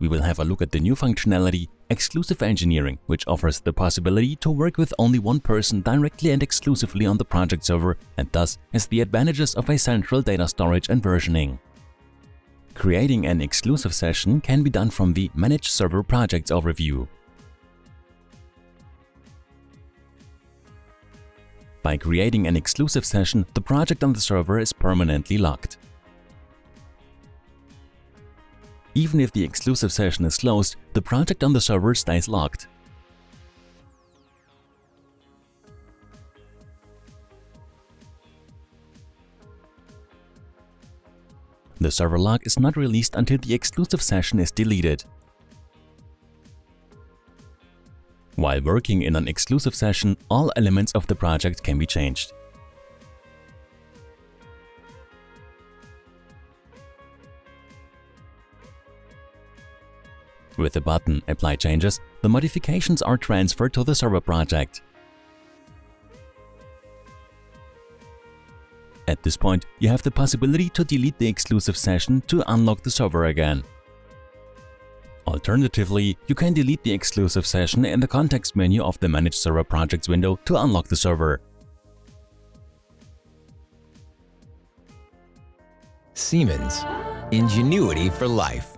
we will have a look at the new functionality, Exclusive Engineering, which offers the possibility to work with only one person directly and exclusively on the project server and thus has the advantages of a central data storage and versioning. Creating an exclusive session can be done from the Manage Server Projects overview. By creating an exclusive session, the project on the server is permanently locked. Even if the exclusive session is closed, the project on the server stays locked. The server lock is not released until the exclusive session is deleted. While working in an exclusive session, all elements of the project can be changed. With the button Apply Changes, the modifications are transferred to the server project. At this point, you have the possibility to delete the exclusive session to unlock the server again. Alternatively, you can delete the exclusive session in the context menu of the Manage Server Projects window to unlock the server. Siemens. Ingenuity for life.